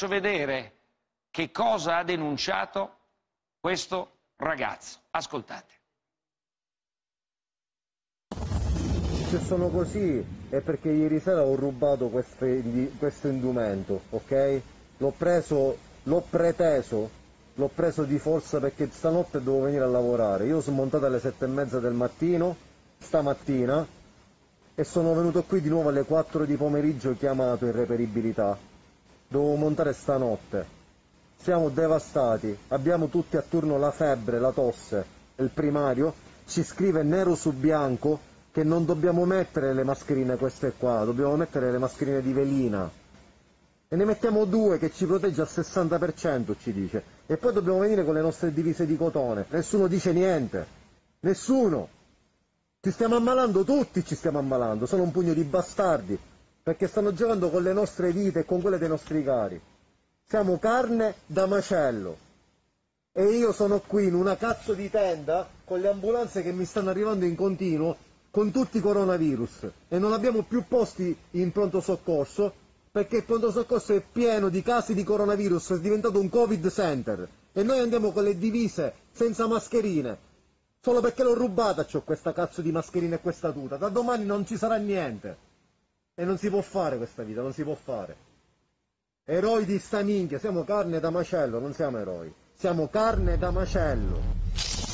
faccio vedere che cosa ha denunciato questo ragazzo. Ascoltate. Se sono così è perché ieri sera ho rubato questo, indumento, ok? L'ho preso, l'ho preteso, l'ho preso di forza perché stanotte devo venire a lavorare. Io sono montato alle sette e mezza del mattino, stamattina, e sono venuto qui di nuovo alle 4 di pomeriggio chiamato in reperibilità. Dovevo montare stanotte. Siamo devastati, abbiamo tutti a turno la febbre, la tosse, il primario ci scrive nero su bianco che non dobbiamo mettere le mascherine queste qua, dobbiamo mettere le mascherine di velina. E ne mettiamo due che ci protegge al 60%, ci dice. E poi dobbiamo venire con le nostre divise di cotone. Nessuno dice niente. Nessuno. Ci stiamo ammalando tutti, ci stiamo ammalando. Sono un pugno di bastardi. Perché stanno giocando con le nostre vite e con quelle dei nostri cari. Siamo carne da macello. E io sono qui in una cazzo di tenda con le ambulanze che mi stanno arrivando in continuo con tutti i coronavirus. E non abbiamo più posti in pronto soccorso perché il pronto soccorso è pieno di casi di coronavirus, è diventato un covid center. E noi andiamo con le divise senza mascherine. Solo perché l'ho rubata c'ho questa cazzo di mascherina e questa tuta. Da domani non ci sarà niente e non si può fare questa vita, non si può fare. Eroi di sta minchia, siamo carne da macello, non siamo eroi. Siamo carne da macello